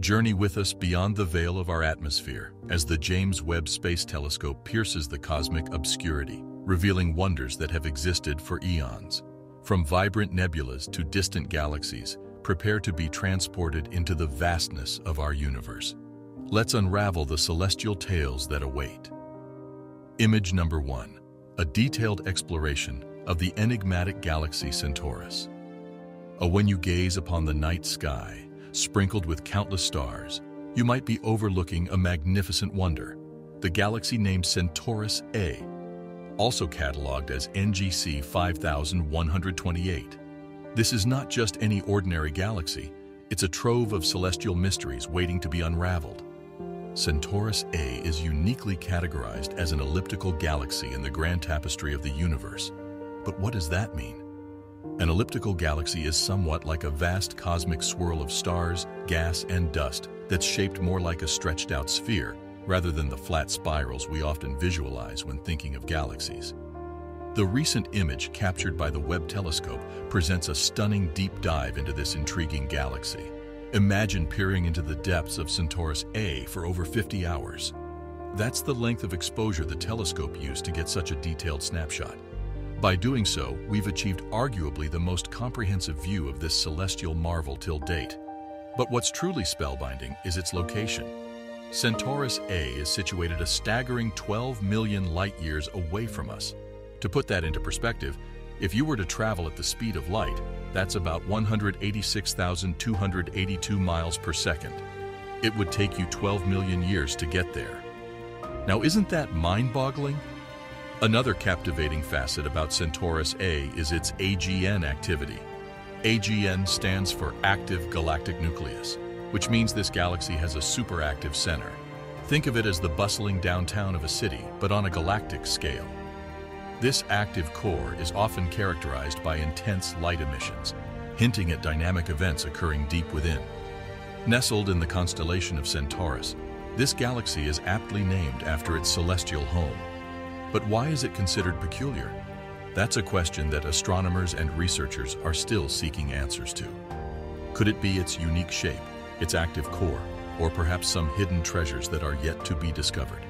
Journey with us beyond the veil of our atmosphere as the James Webb Space Telescope pierces the cosmic obscurity, revealing wonders that have existed for eons. From vibrant nebulas to distant galaxies, prepare to be transported into the vastness of our universe. Let's unravel the celestial tales that await. Image number one, a detailed exploration of the enigmatic galaxy Centaurus. A when you gaze upon the night sky, sprinkled with countless stars, you might be overlooking a magnificent wonder, the galaxy named Centaurus A, also cataloged as NGC 5128. This is not just any ordinary galaxy, it's a trove of celestial mysteries waiting to be unraveled. Centaurus A is uniquely categorized as an elliptical galaxy in the grand tapestry of the universe. But what does that mean? An elliptical galaxy is somewhat like a vast cosmic swirl of stars, gas, and dust that's shaped more like a stretched-out sphere rather than the flat spirals we often visualize when thinking of galaxies. The recent image captured by the Webb telescope presents a stunning deep dive into this intriguing galaxy. Imagine peering into the depths of Centaurus A for over 50 hours. That's the length of exposure the telescope used to get such a detailed snapshot. By doing so, we've achieved arguably the most comprehensive view of this celestial marvel till date. But what's truly spellbinding is its location. Centaurus A is situated a staggering 12 million light-years away from us. To put that into perspective, if you were to travel at the speed of light, that's about 186,282 miles per second. It would take you 12 million years to get there. Now isn't that mind-boggling? Another captivating facet about Centaurus A is its AGN activity. AGN stands for Active Galactic Nucleus which means this galaxy has a superactive center. Think of it as the bustling downtown of a city, but on a galactic scale. This active core is often characterized by intense light emissions, hinting at dynamic events occurring deep within. Nestled in the constellation of Centaurus, this galaxy is aptly named after its celestial home. But why is it considered peculiar? That's a question that astronomers and researchers are still seeking answers to. Could it be its unique shape, its active core, or perhaps some hidden treasures that are yet to be discovered.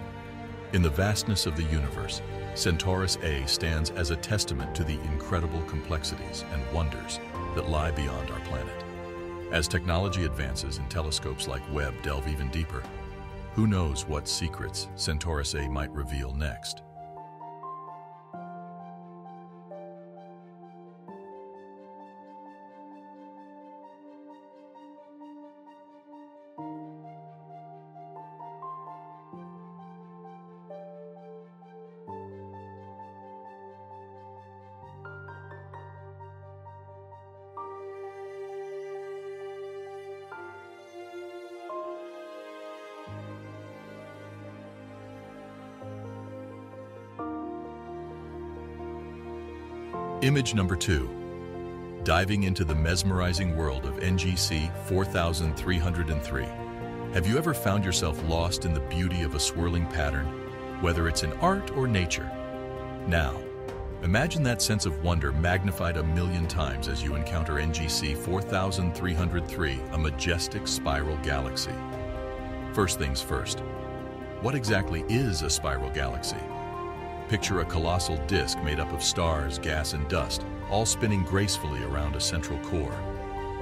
In the vastness of the universe, Centaurus A stands as a testament to the incredible complexities and wonders that lie beyond our planet. As technology advances and telescopes like Webb delve even deeper, who knows what secrets Centaurus A might reveal next? Image number two, diving into the mesmerizing world of NGC 4303. Have you ever found yourself lost in the beauty of a swirling pattern, whether it's in art or nature? Now, imagine that sense of wonder magnified a million times as you encounter NGC 4303, a majestic spiral galaxy. First things first, what exactly is a spiral galaxy? Picture a colossal disk made up of stars, gas, and dust, all spinning gracefully around a central core.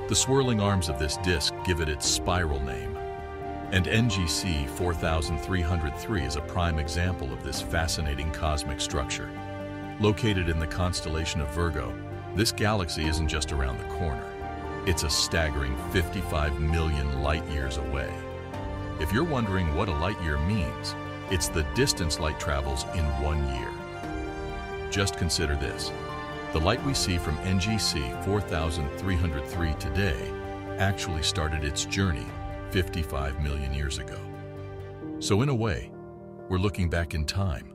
The swirling arms of this disk give it its spiral name. And NGC 4303 is a prime example of this fascinating cosmic structure. Located in the constellation of Virgo, this galaxy isn't just around the corner. It's a staggering 55 million light-years away. If you're wondering what a light-year means, it's the distance light travels in one year. Just consider this. The light we see from NGC 4303 today actually started its journey 55 million years ago. So in a way, we're looking back in time.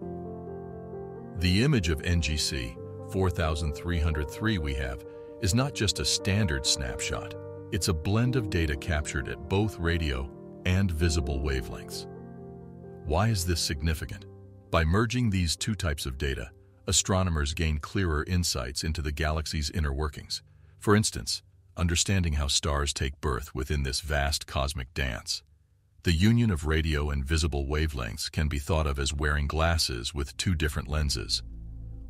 The image of NGC 4303 we have is not just a standard snapshot. It's a blend of data captured at both radio and visible wavelengths. Why is this significant? By merging these two types of data, astronomers gain clearer insights into the galaxy's inner workings. For instance, understanding how stars take birth within this vast cosmic dance. The union of radio and visible wavelengths can be thought of as wearing glasses with two different lenses.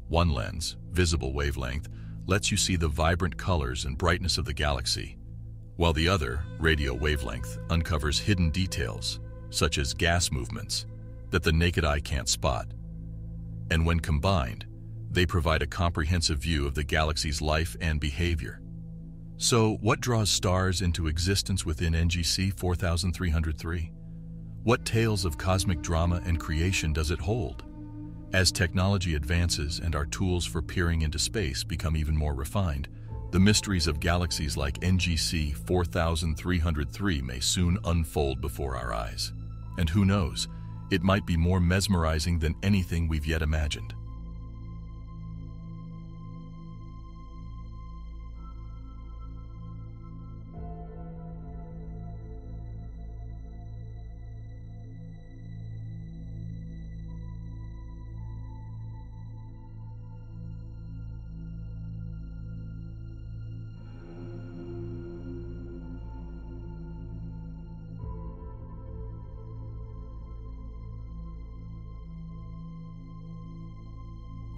One lens, visible wavelength, lets you see the vibrant colors and brightness of the galaxy, while the other, radio wavelength, uncovers hidden details, such as gas movements, that the naked eye can't spot. And when combined, they provide a comprehensive view of the galaxy's life and behavior. So, what draws stars into existence within NGC 4303? What tales of cosmic drama and creation does it hold? As technology advances and our tools for peering into space become even more refined, the mysteries of galaxies like NGC 4303 may soon unfold before our eyes. And who knows, it might be more mesmerizing than anything we've yet imagined.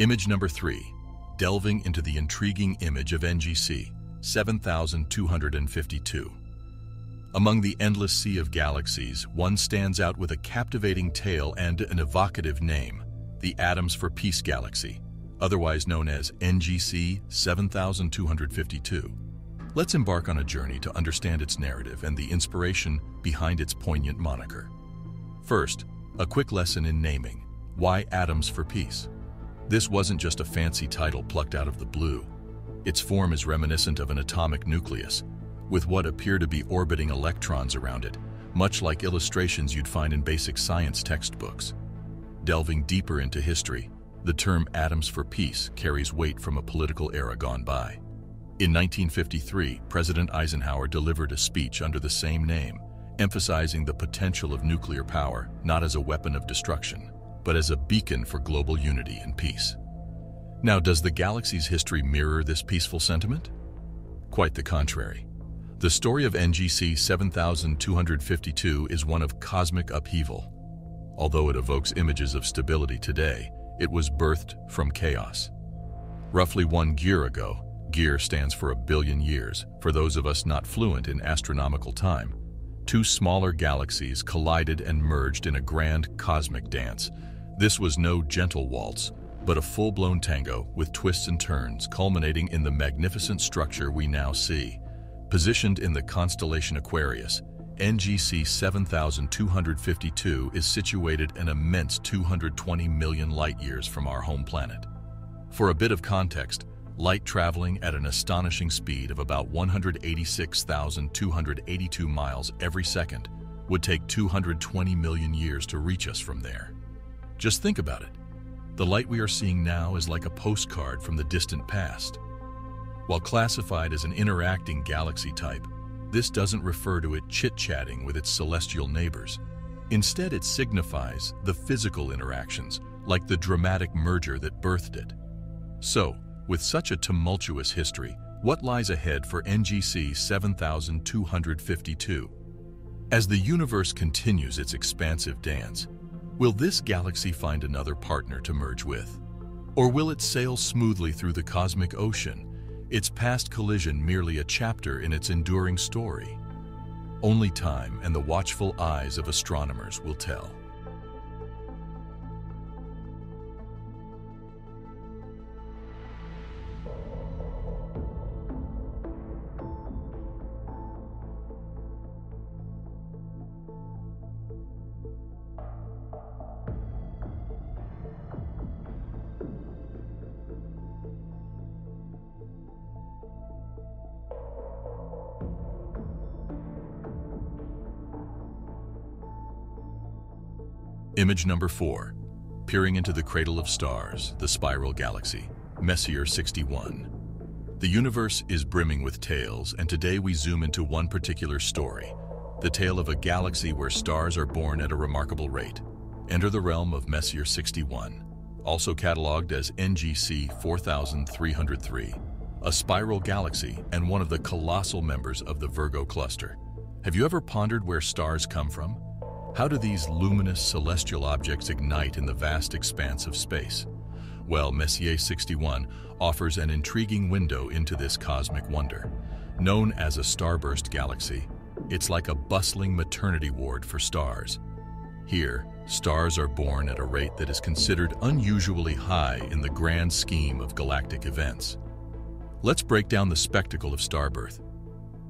Image number 3. Delving into the intriguing image of NGC 7252. Among the endless sea of galaxies, one stands out with a captivating tale and an evocative name, the Atoms for Peace Galaxy, otherwise known as NGC 7252. Let's embark on a journey to understand its narrative and the inspiration behind its poignant moniker. First, a quick lesson in naming. Why Atoms for Peace? This wasn't just a fancy title plucked out of the blue. Its form is reminiscent of an atomic nucleus, with what appear to be orbiting electrons around it, much like illustrations you'd find in basic science textbooks. Delving deeper into history, the term atoms for peace carries weight from a political era gone by. In 1953, President Eisenhower delivered a speech under the same name, emphasizing the potential of nuclear power not as a weapon of destruction, but as a beacon for global unity and peace. Now, does the galaxy's history mirror this peaceful sentiment? Quite the contrary. The story of NGC 7252 is one of cosmic upheaval. Although it evokes images of stability today, it was birthed from chaos. Roughly one gear ago, gear stands for a billion years, for those of us not fluent in astronomical time, two smaller galaxies collided and merged in a grand cosmic dance, this was no gentle waltz, but a full-blown tango with twists and turns culminating in the magnificent structure we now see. Positioned in the constellation Aquarius, NGC 7252 is situated an immense 220 million light-years from our home planet. For a bit of context, light traveling at an astonishing speed of about 186,282 miles every second would take 220 million years to reach us from there. Just think about it. The light we are seeing now is like a postcard from the distant past. While classified as an interacting galaxy type, this doesn't refer to it chit-chatting with its celestial neighbors. Instead, it signifies the physical interactions, like the dramatic merger that birthed it. So, with such a tumultuous history, what lies ahead for NGC 7252? As the universe continues its expansive dance, Will this galaxy find another partner to merge with? Or will it sail smoothly through the cosmic ocean, its past collision merely a chapter in its enduring story? Only time and the watchful eyes of astronomers will tell. Image number 4. Peering into the cradle of stars, the spiral galaxy, Messier 61. The universe is brimming with tales, and today we zoom into one particular story, the tale of a galaxy where stars are born at a remarkable rate. Enter the realm of Messier 61, also catalogued as NGC 4303, a spiral galaxy and one of the colossal members of the Virgo cluster. Have you ever pondered where stars come from? How do these luminous celestial objects ignite in the vast expanse of space? Well, Messier 61 offers an intriguing window into this cosmic wonder. Known as a starburst galaxy, it's like a bustling maternity ward for stars. Here, stars are born at a rate that is considered unusually high in the grand scheme of galactic events. Let's break down the spectacle of star birth.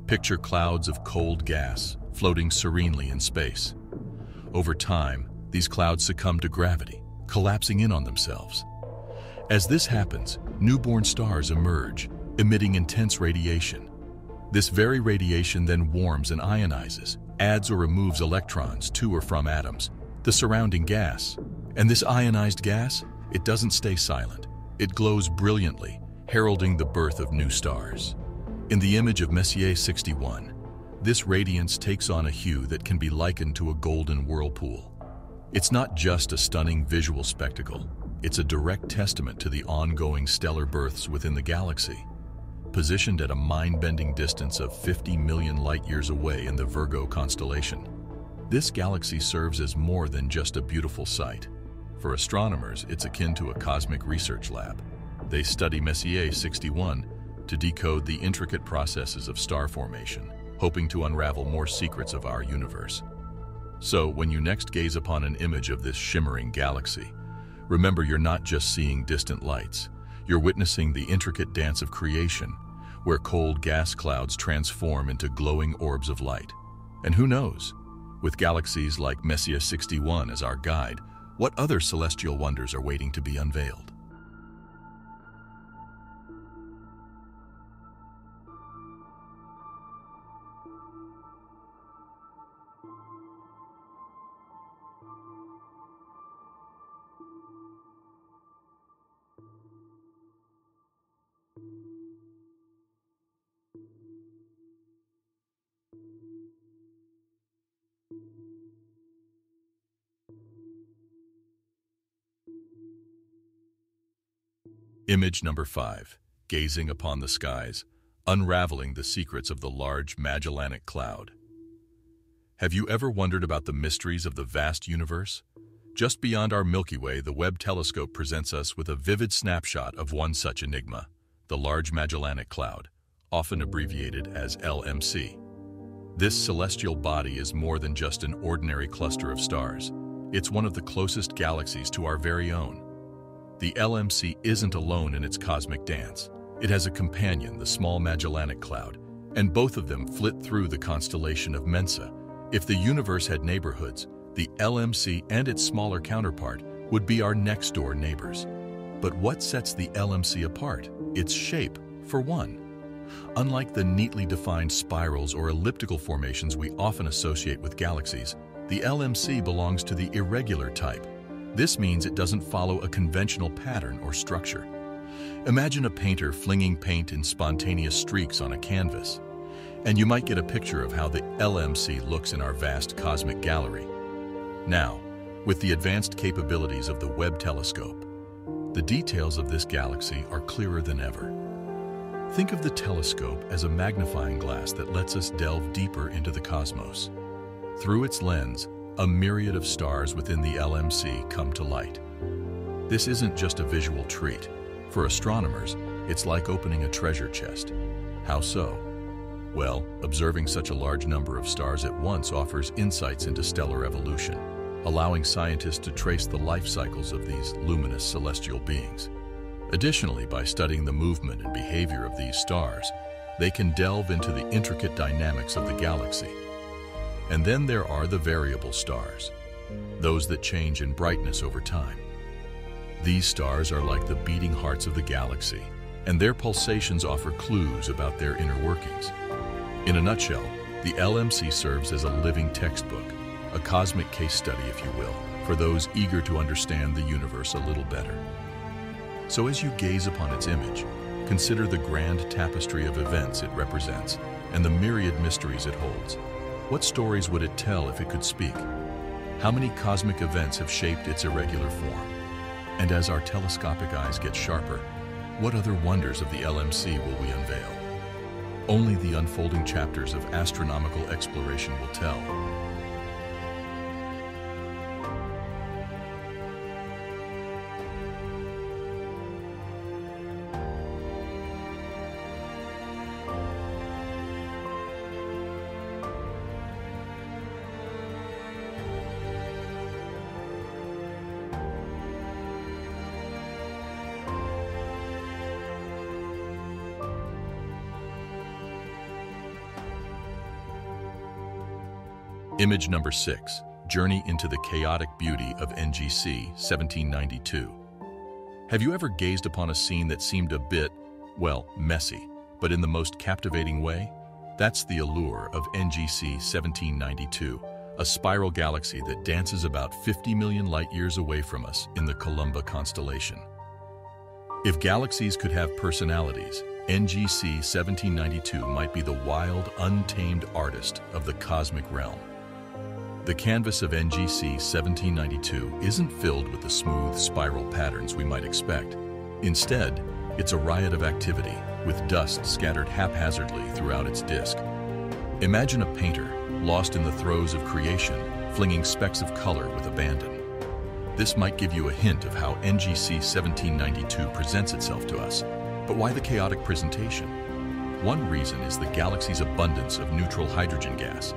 Picture clouds of cold gas floating serenely in space. Over time, these clouds succumb to gravity, collapsing in on themselves. As this happens, newborn stars emerge, emitting intense radiation. This very radiation then warms and ionizes, adds or removes electrons to or from atoms, the surrounding gas. And this ionized gas, it doesn't stay silent. It glows brilliantly, heralding the birth of new stars. In the image of Messier 61, this radiance takes on a hue that can be likened to a golden whirlpool. It's not just a stunning visual spectacle, it's a direct testament to the ongoing stellar births within the galaxy. Positioned at a mind-bending distance of 50 million light-years away in the Virgo constellation, this galaxy serves as more than just a beautiful sight. For astronomers, it's akin to a cosmic research lab. They study Messier 61 to decode the intricate processes of star formation, hoping to unravel more secrets of our universe. So, when you next gaze upon an image of this shimmering galaxy, remember you're not just seeing distant lights. You're witnessing the intricate dance of creation, where cold gas clouds transform into glowing orbs of light. And who knows, with galaxies like Messier 61 as our guide, what other celestial wonders are waiting to be unveiled? Image number five, gazing upon the skies, unraveling the secrets of the large Magellanic Cloud. Have you ever wondered about the mysteries of the vast universe? Just beyond our Milky Way, the Webb telescope presents us with a vivid snapshot of one such enigma, the Large Magellanic Cloud, often abbreviated as LMC. This celestial body is more than just an ordinary cluster of stars. It's one of the closest galaxies to our very own. The LMC isn't alone in its cosmic dance. It has a companion, the Small Magellanic Cloud, and both of them flit through the constellation of Mensa. If the universe had neighborhoods, the LMC and its smaller counterpart would be our next-door neighbors. But what sets the LMC apart? Its shape, for one. Unlike the neatly defined spirals or elliptical formations we often associate with galaxies, the LMC belongs to the irregular type, this means it doesn't follow a conventional pattern or structure. Imagine a painter flinging paint in spontaneous streaks on a canvas, and you might get a picture of how the LMC looks in our vast cosmic gallery. Now, with the advanced capabilities of the Webb telescope, the details of this galaxy are clearer than ever. Think of the telescope as a magnifying glass that lets us delve deeper into the cosmos. Through its lens, a myriad of stars within the LMC come to light. This isn't just a visual treat. For astronomers, it's like opening a treasure chest. How so? Well, observing such a large number of stars at once offers insights into stellar evolution, allowing scientists to trace the life cycles of these luminous celestial beings. Additionally, by studying the movement and behavior of these stars, they can delve into the intricate dynamics of the galaxy, and then there are the variable stars, those that change in brightness over time. These stars are like the beating hearts of the galaxy, and their pulsations offer clues about their inner workings. In a nutshell, the LMC serves as a living textbook, a cosmic case study, if you will, for those eager to understand the universe a little better. So as you gaze upon its image, consider the grand tapestry of events it represents and the myriad mysteries it holds. What stories would it tell if it could speak? How many cosmic events have shaped its irregular form? And as our telescopic eyes get sharper, what other wonders of the LMC will we unveil? Only the unfolding chapters of astronomical exploration will tell. Image number six, Journey into the Chaotic Beauty of NGC 1792. Have you ever gazed upon a scene that seemed a bit, well, messy, but in the most captivating way? That's the allure of NGC 1792, a spiral galaxy that dances about 50 million light-years away from us in the Columba constellation. If galaxies could have personalities, NGC 1792 might be the wild, untamed artist of the cosmic realm. The canvas of NGC 1792 isn't filled with the smooth spiral patterns we might expect. Instead, it's a riot of activity, with dust scattered haphazardly throughout its disk. Imagine a painter, lost in the throes of creation, flinging specks of color with abandon. This might give you a hint of how NGC 1792 presents itself to us. But why the chaotic presentation? One reason is the galaxy's abundance of neutral hydrogen gas,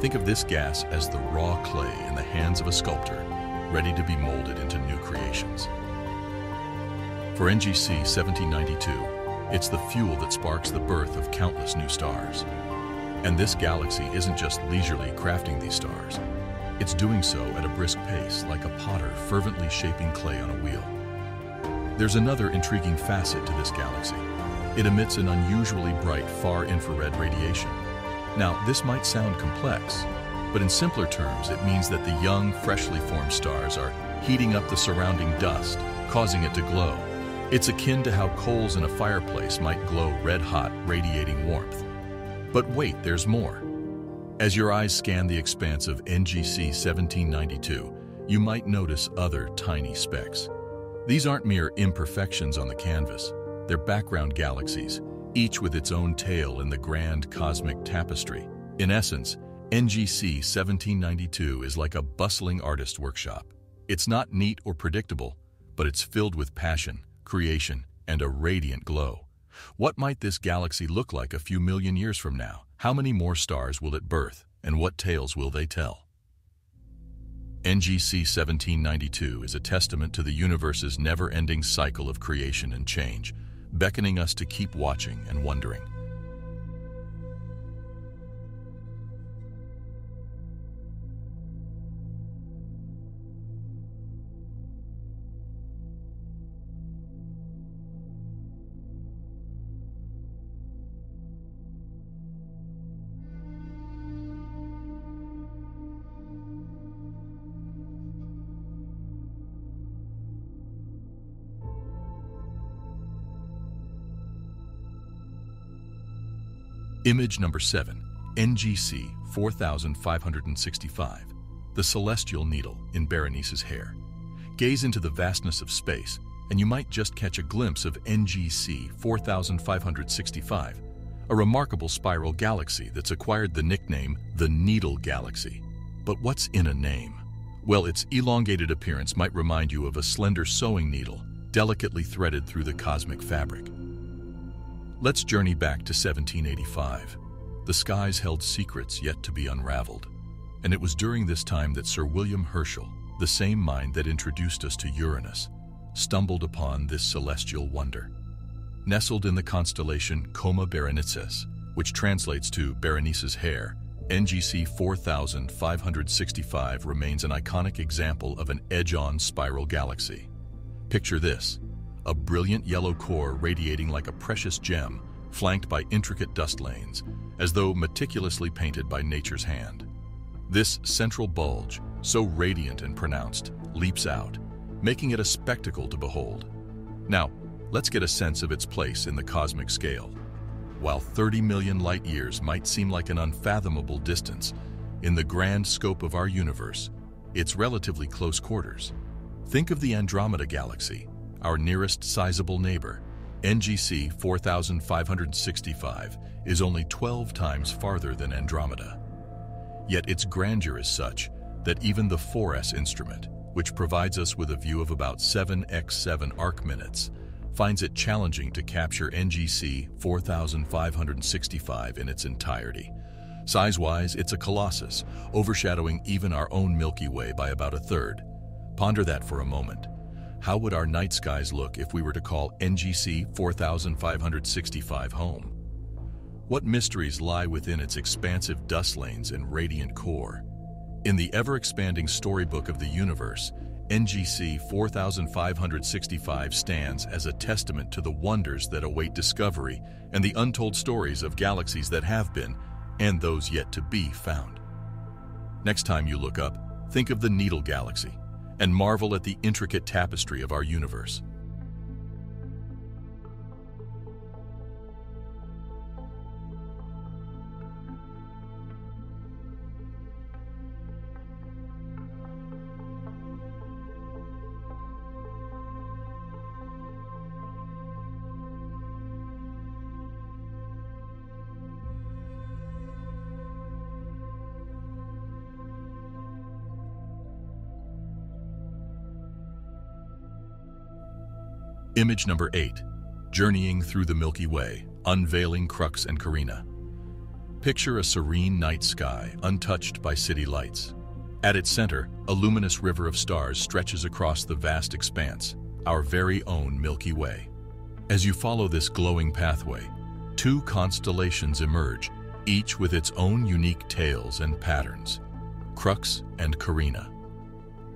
Think of this gas as the raw clay in the hands of a sculptor, ready to be molded into new creations. For NGC 1792, it's the fuel that sparks the birth of countless new stars. And this galaxy isn't just leisurely crafting these stars. It's doing so at a brisk pace, like a potter fervently shaping clay on a wheel. There's another intriguing facet to this galaxy. It emits an unusually bright far-infrared radiation, now, this might sound complex, but in simpler terms, it means that the young, freshly formed stars are heating up the surrounding dust, causing it to glow. It's akin to how coals in a fireplace might glow red-hot, radiating warmth. But wait, there's more. As your eyes scan the expanse of NGC 1792, you might notice other tiny specks. These aren't mere imperfections on the canvas. They're background galaxies, each with its own tale in the grand cosmic tapestry. In essence, NGC 1792 is like a bustling artist workshop. It's not neat or predictable, but it's filled with passion, creation, and a radiant glow. What might this galaxy look like a few million years from now? How many more stars will it birth, and what tales will they tell? NGC 1792 is a testament to the universe's never-ending cycle of creation and change, beckoning us to keep watching and wondering. Image number 7, NGC 4565, the celestial needle in Berenice's hair. Gaze into the vastness of space, and you might just catch a glimpse of NGC 4565, a remarkable spiral galaxy that's acquired the nickname the Needle Galaxy. But what's in a name? Well, its elongated appearance might remind you of a slender sewing needle, delicately threaded through the cosmic fabric. Let's journey back to 1785. The skies held secrets yet to be unraveled. And it was during this time that Sir William Herschel, the same mind that introduced us to Uranus, stumbled upon this celestial wonder. Nestled in the constellation Coma Berenices, which translates to Berenice's hair, NGC 4565 remains an iconic example of an edge-on spiral galaxy. Picture this, a brilliant yellow core radiating like a precious gem, flanked by intricate dust lanes, as though meticulously painted by nature's hand. This central bulge, so radiant and pronounced, leaps out, making it a spectacle to behold. Now, let's get a sense of its place in the cosmic scale. While 30 million light-years might seem like an unfathomable distance, in the grand scope of our universe, it's relatively close quarters. Think of the Andromeda Galaxy, our nearest sizable neighbor. NGC 4565 is only 12 times farther than Andromeda. Yet its grandeur is such that even the FORS instrument, which provides us with a view of about 7x7 arc minutes, finds it challenging to capture NGC 4565 in its entirety. Size-wise, it's a colossus, overshadowing even our own Milky Way by about a third. Ponder that for a moment. How would our night skies look if we were to call NGC 4565 home? What mysteries lie within its expansive dust lanes and radiant core? In the ever-expanding storybook of the universe, NGC 4565 stands as a testament to the wonders that await discovery and the untold stories of galaxies that have been and those yet to be found. Next time you look up, think of the Needle Galaxy and marvel at the intricate tapestry of our universe. Image number 8. Journeying through the Milky Way, unveiling Crux and Carina. Picture a serene night sky, untouched by city lights. At its center, a luminous river of stars stretches across the vast expanse, our very own Milky Way. As you follow this glowing pathway, two constellations emerge, each with its own unique tales and patterns, Crux and Carina.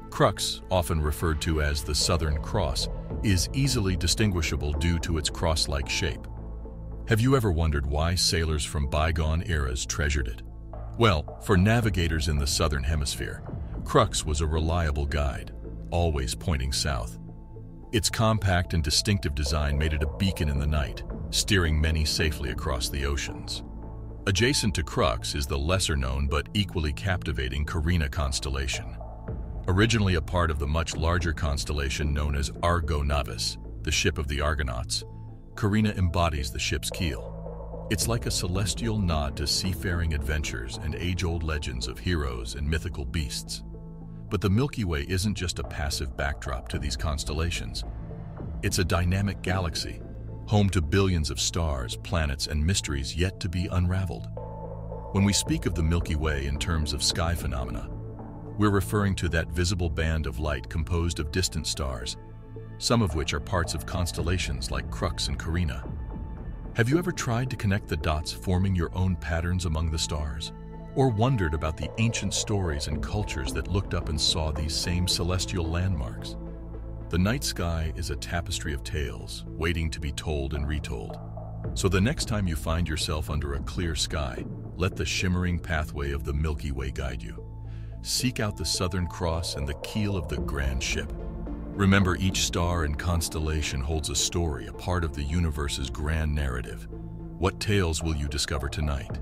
Crux, often referred to as the Southern Cross, is easily distinguishable due to its cross-like shape. Have you ever wondered why sailors from bygone eras treasured it? Well, for navigators in the Southern Hemisphere, Crux was a reliable guide, always pointing south. Its compact and distinctive design made it a beacon in the night, steering many safely across the oceans. Adjacent to Crux is the lesser-known but equally captivating Carina constellation. Originally a part of the much larger constellation known as Argo Navis, the ship of the Argonauts, Carina embodies the ship's keel. It's like a celestial nod to seafaring adventures and age-old legends of heroes and mythical beasts. But the Milky Way isn't just a passive backdrop to these constellations. It's a dynamic galaxy, home to billions of stars, planets, and mysteries yet to be unraveled. When we speak of the Milky Way in terms of sky phenomena, we're referring to that visible band of light composed of distant stars, some of which are parts of constellations like Crux and Carina. Have you ever tried to connect the dots forming your own patterns among the stars? Or wondered about the ancient stories and cultures that looked up and saw these same celestial landmarks? The night sky is a tapestry of tales, waiting to be told and retold. So the next time you find yourself under a clear sky, let the shimmering pathway of the Milky Way guide you seek out the Southern Cross and the keel of the grand ship. Remember, each star and constellation holds a story, a part of the universe's grand narrative. What tales will you discover tonight?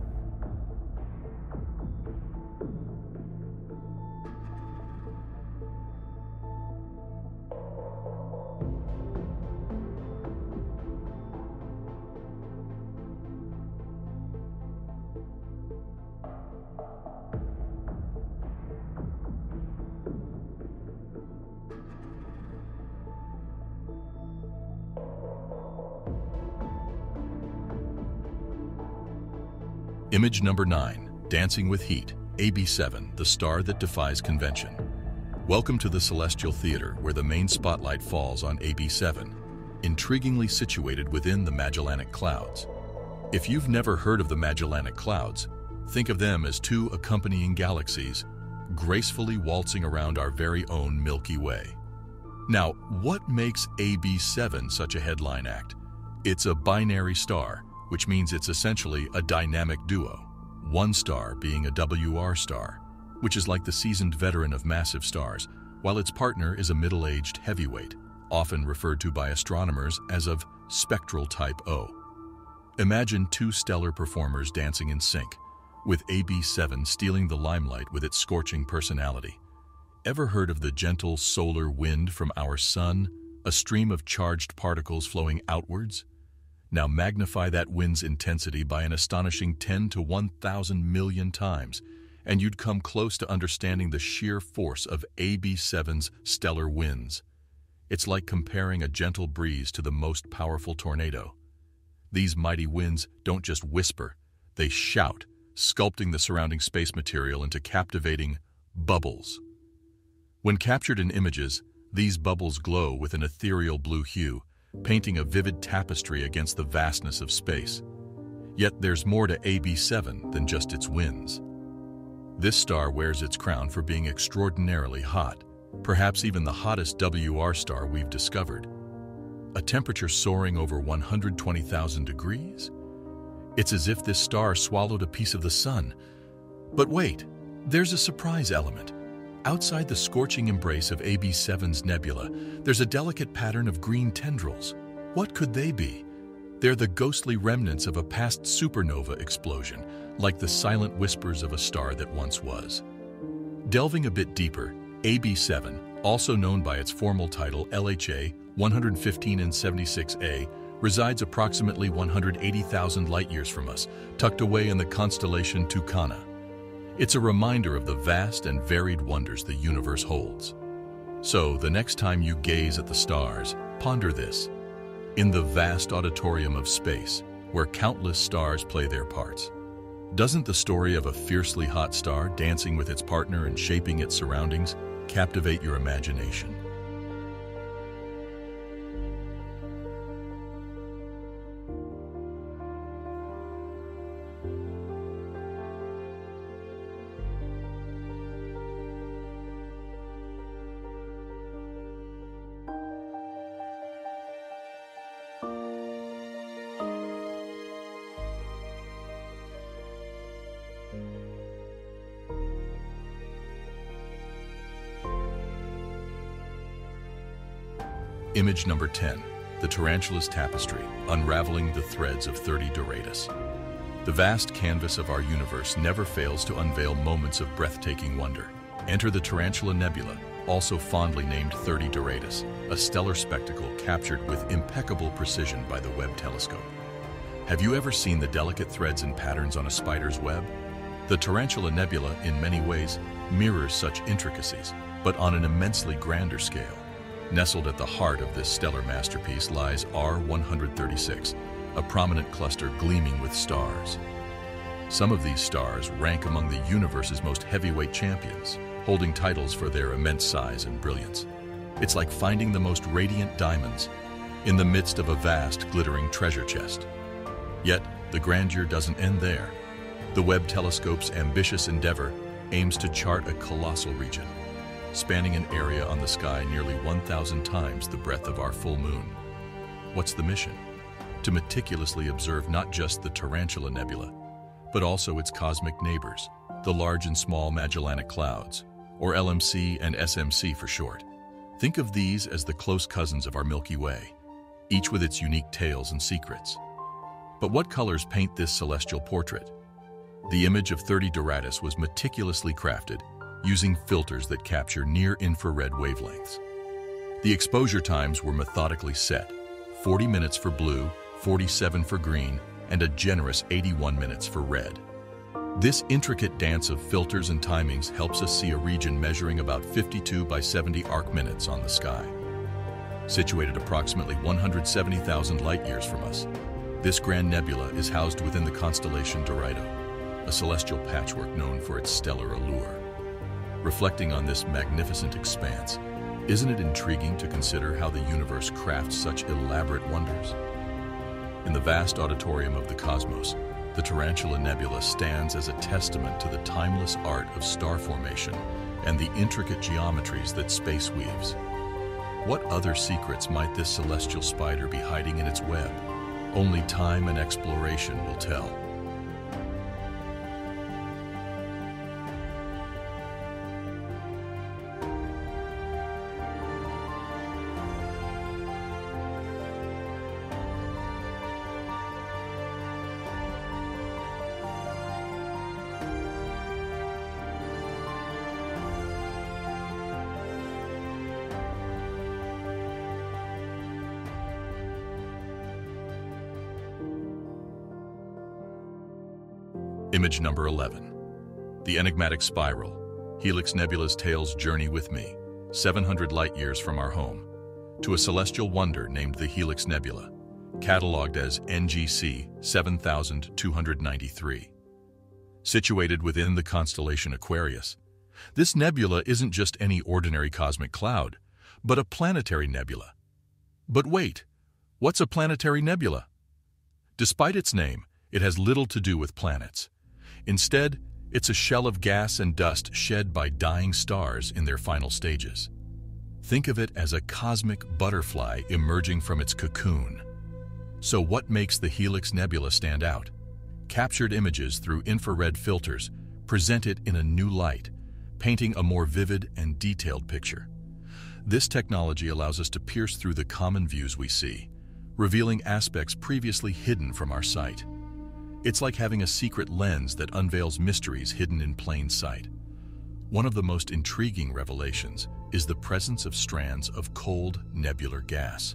Image number 9, Dancing with Heat, AB7, the star that defies convention. Welcome to the Celestial Theater, where the main spotlight falls on AB7, intriguingly situated within the Magellanic Clouds. If you've never heard of the Magellanic Clouds, think of them as two accompanying galaxies, gracefully waltzing around our very own Milky Way. Now, what makes AB7 such a headline act? It's a binary star, which means it's essentially a dynamic duo, one star being a WR star, which is like the seasoned veteran of massive stars, while its partner is a middle-aged heavyweight, often referred to by astronomers as of spectral type O. Imagine two stellar performers dancing in sync, with AB7 stealing the limelight with its scorching personality. Ever heard of the gentle solar wind from our sun, a stream of charged particles flowing outwards? Now magnify that wind's intensity by an astonishing 10 to 1,000 million times, and you'd come close to understanding the sheer force of AB7's stellar winds. It's like comparing a gentle breeze to the most powerful tornado. These mighty winds don't just whisper, they shout, sculpting the surrounding space material into captivating bubbles. When captured in images, these bubbles glow with an ethereal blue hue, painting a vivid tapestry against the vastness of space. Yet there's more to AB7 than just its winds. This star wears its crown for being extraordinarily hot, perhaps even the hottest WR star we've discovered. A temperature soaring over 120,000 degrees? It's as if this star swallowed a piece of the sun. But wait, there's a surprise element. Outside the scorching embrace of AB7's nebula, there's a delicate pattern of green tendrils. What could they be? They're the ghostly remnants of a past supernova explosion, like the silent whispers of a star that once was. Delving a bit deeper, AB7, also known by its formal title LHA 115 and 76A, resides approximately 180,000 light-years from us, tucked away in the constellation Tucana. It's a reminder of the vast and varied wonders the universe holds. So, the next time you gaze at the stars, ponder this. In the vast auditorium of space, where countless stars play their parts, doesn't the story of a fiercely hot star dancing with its partner and shaping its surroundings captivate your imagination? Image number 10, the Tarantula's Tapestry, unraveling the threads of 30 Doradus. The vast canvas of our universe never fails to unveil moments of breathtaking wonder. Enter the Tarantula Nebula, also fondly named 30 Doradus, a stellar spectacle captured with impeccable precision by the Webb telescope. Have you ever seen the delicate threads and patterns on a spider's web? The Tarantula Nebula, in many ways, mirrors such intricacies, but on an immensely grander scale. Nestled at the heart of this stellar masterpiece lies R136, a prominent cluster gleaming with stars. Some of these stars rank among the universe's most heavyweight champions, holding titles for their immense size and brilliance. It's like finding the most radiant diamonds in the midst of a vast, glittering treasure chest. Yet, the grandeur doesn't end there. The Webb telescope's ambitious endeavor aims to chart a colossal region, spanning an area on the sky nearly 1,000 times the breadth of our full moon. What's the mission? To meticulously observe not just the Tarantula Nebula, but also its cosmic neighbors, the Large and Small Magellanic Clouds, or LMC and SMC for short. Think of these as the close cousins of our Milky Way, each with its unique tales and secrets. But what colors paint this celestial portrait? The image of 30 Doradus was meticulously crafted using filters that capture near-infrared wavelengths. The exposure times were methodically set, 40 minutes for blue, 47 for green, and a generous 81 minutes for red. This intricate dance of filters and timings helps us see a region measuring about 52 by 70 arc minutes on the sky. Situated approximately 170,000 light-years from us, this grand nebula is housed within the constellation Dorado, a celestial patchwork known for its stellar allure. Reflecting on this magnificent expanse, isn't it intriguing to consider how the universe crafts such elaborate wonders? In the vast auditorium of the cosmos, the Tarantula Nebula stands as a testament to the timeless art of star formation and the intricate geometries that space weaves. What other secrets might this celestial spider be hiding in its web? Only time and exploration will tell. Image number 11. The enigmatic spiral, Helix Nebula's tales journey with me, 700 light-years from our home, to a celestial wonder named the Helix Nebula, catalogued as NGC 7293. Situated within the constellation Aquarius, this nebula isn't just any ordinary cosmic cloud, but a planetary nebula. But wait, what's a planetary nebula? Despite its name, it has little to do with planets. Instead, it's a shell of gas and dust shed by dying stars in their final stages. Think of it as a cosmic butterfly emerging from its cocoon. So what makes the Helix Nebula stand out? Captured images through infrared filters present it in a new light, painting a more vivid and detailed picture. This technology allows us to pierce through the common views we see, revealing aspects previously hidden from our sight. It's like having a secret lens that unveils mysteries hidden in plain sight. One of the most intriguing revelations is the presence of strands of cold, nebular gas.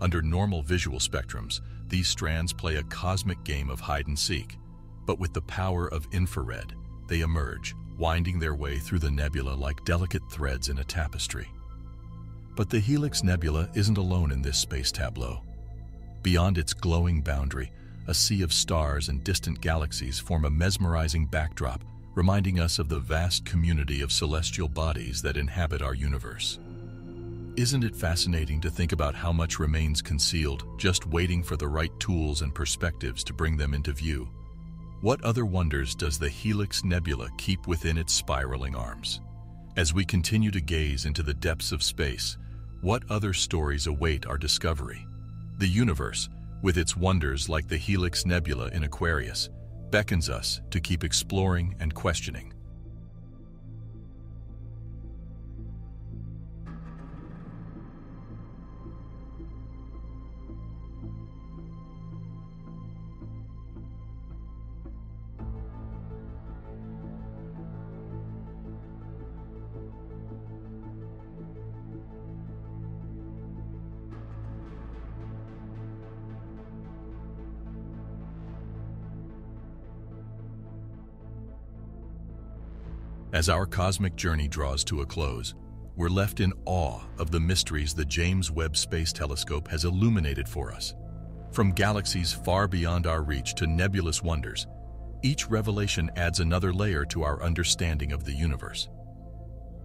Under normal visual spectrums, these strands play a cosmic game of hide-and-seek, but with the power of infrared, they emerge, winding their way through the nebula like delicate threads in a tapestry. But the Helix Nebula isn't alone in this space tableau. Beyond its glowing boundary, a sea of stars and distant galaxies form a mesmerizing backdrop, reminding us of the vast community of celestial bodies that inhabit our universe. Isn't it fascinating to think about how much remains concealed, just waiting for the right tools and perspectives to bring them into view? What other wonders does the Helix Nebula keep within its spiraling arms? As we continue to gaze into the depths of space, what other stories await our discovery? The universe, with its wonders like the Helix Nebula in Aquarius, beckons us to keep exploring and questioning. As our cosmic journey draws to a close, we're left in awe of the mysteries the James Webb Space Telescope has illuminated for us. From galaxies far beyond our reach to nebulous wonders, each revelation adds another layer to our understanding of the universe.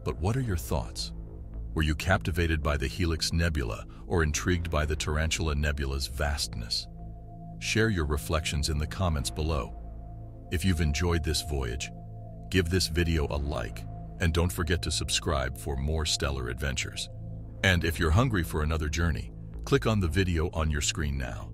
But what are your thoughts? Were you captivated by the Helix Nebula or intrigued by the Tarantula Nebula's vastness? Share your reflections in the comments below. If you've enjoyed this voyage, give this video a like, and don't forget to subscribe for more stellar adventures. And if you're hungry for another journey, click on the video on your screen now.